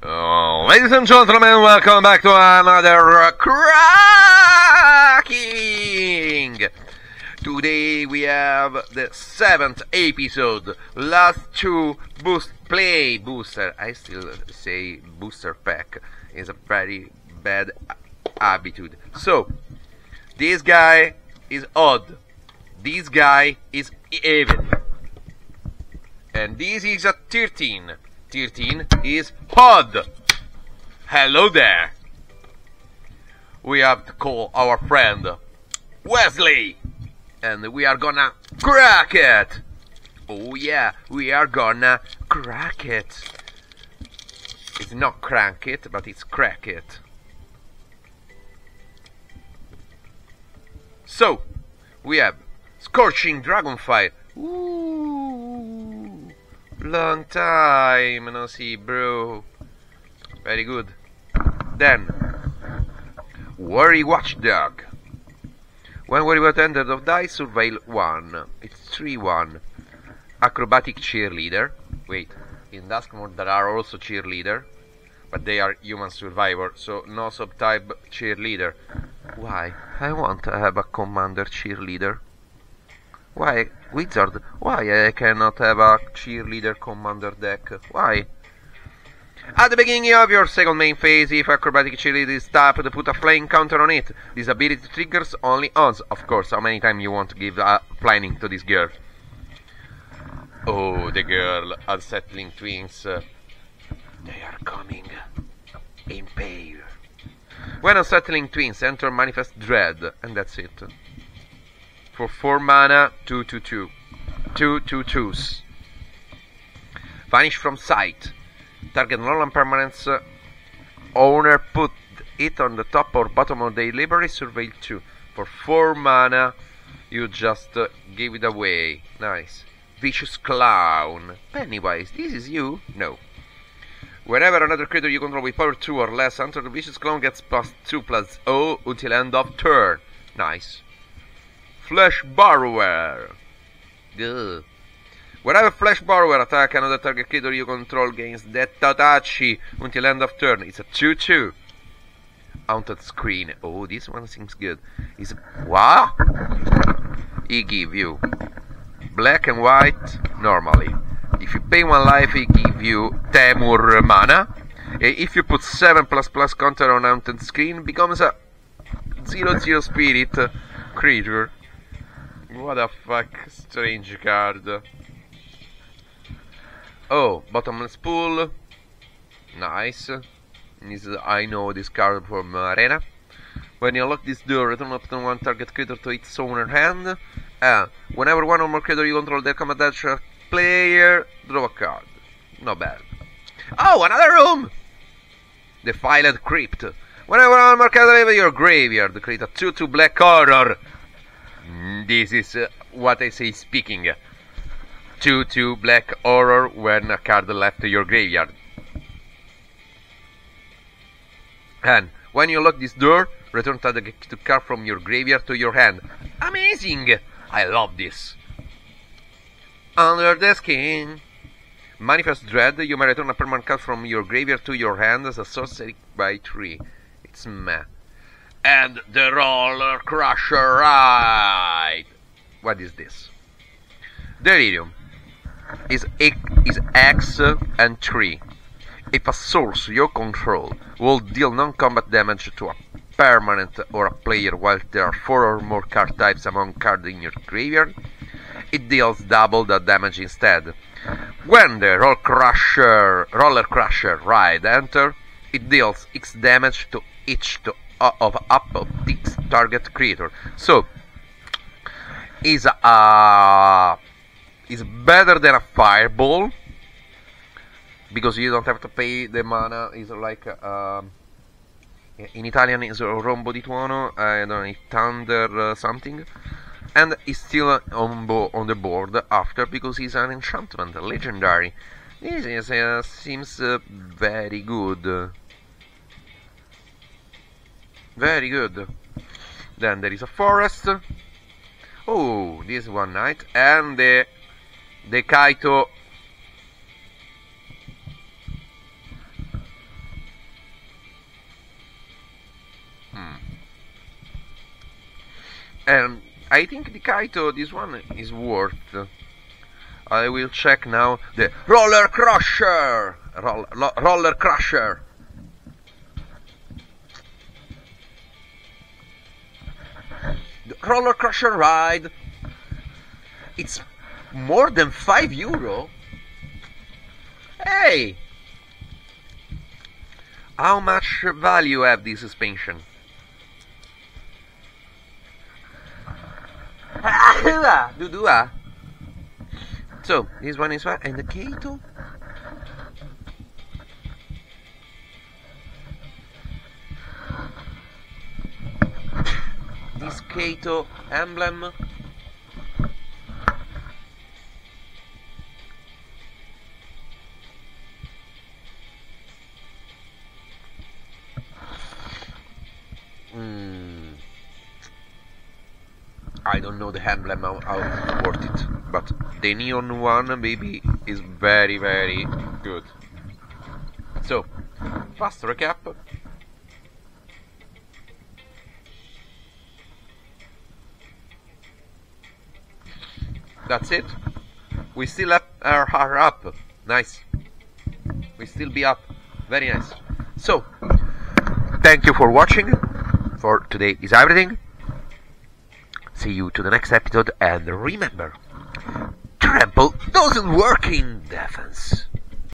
Oh, ladies and gentlemen, welcome back to another cracking. Today we have the seventh episode. Last two boost play booster. I still say booster pack is a very bad attitude. So this guy is odd. This guy is even. And this is a 13. 13 is odd. Hello there. We have to call our friend Wesley. And we are gonna crack it. Oh yeah, we are gonna crack it. It's not crank it, but it's crack it. So, we have Scorching Dragonfire. Long time no see, bro. Very good. Then, Wary Watchdog. When worry was ended of dice, surveil 1. It's 3 1. Acrobatic Cheerleader. Wait, in Duskmourn there are also cheerleader, but they are human survivor, so no subtype cheerleader. Why? I want to have a commander cheerleader. Why, wizard? Why I cannot have a cheerleader commander deck? Why? At the beginning of your second main phase, if acrobatic cheerleader is tapped, put a flying counter on it. This ability triggers only once, of course, how many times you want to give a flying to this girl. Oh, the girl, unsettling twins. Uh, they are coming. in Impale. When unsettling twins enter manifest dread, and that's it. For 4 mana, 2 2 2. 2 2 2s. Vanish from sight. Target non permanence uh, owner put it on the top or bottom of the library, surveil 2. For 4 mana, you just uh, gave it away. Nice. Vicious Clown. Pennywise, this is you? No. Whenever another creature you control with power 2 or less enter the Vicious Clown gets plus 2 plus 0 until end of turn. Nice. Flesh Burrower. Good. Whenever Flesh Burrower attack another target creature you control gains that Tatachi until end of turn. It's a 2-2. Haunted Screen. Oh, this one seems good. Is What? He give you black and white normally. If you pay one life, he give you Temur mana. Eh, if you put 7 plus plus counter on Haunted Screen, becomes a 0 0 spirit uh, creature. What a fuck strange card. Oh, bottomless pool. Nice. This, I know this card from uh, Arena. When you unlock this door, return up to one target creature to its owner hand. And whenever one or more creature you control their combat dash player, draw a card. Not bad. Oh, another room! The Defiled Crypt. Whenever one or more creature leave your graveyard, create a 2-2 black horror. This is uh, what I say speaking. 2-2 black horror when a card left your graveyard. And when you lock this door, return the card from your graveyard to your hand. Amazing! I love this. Under the skin. Manifest Dread, you may return a permanent card from your graveyard to your hand as a sorcery by 3. It's meh. And the Roller Crusher Ride! What is this? Delirium is, is X and 3. If a source you control will deal non-combat damage to a permanent or a player while there are 4 or more card types among cards in your graveyard, it deals double the damage instead. When the Roller Crusher, Roller Crusher ride enter, it deals X damage to each to, of this target creature. So, is a is better than a fireball because you don't have to pay the mana. Is like um, in Italian is rombo di tuono. I don't know, thunder uh, something, and is still on, on the board after because he's an enchantment, legendary. This is, uh, seems uh, very good very good. Then there is a forest. Oh this one night. And the the kaito. Hmm. And I think the kaito this one is worth I will check now the roller crusher. Roll, roller crusher. The Roller Crusher ride! It's more than 5 euro? Hey! How much value have this suspension? Ah, Dudua. Ah. So, this one is what? And the Kaito? Kaito emblem Hmm. I don't know the emblem how, how worth it, but the neon one maybe is very very good. So, fast recap. That's it. We still up, are, are up. Nice. We still be up. Very nice. So, thank you for watching. For today is everything. See you to the next episode and remember, trample doesn't work in defense.